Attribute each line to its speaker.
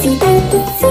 Speaker 1: si tanto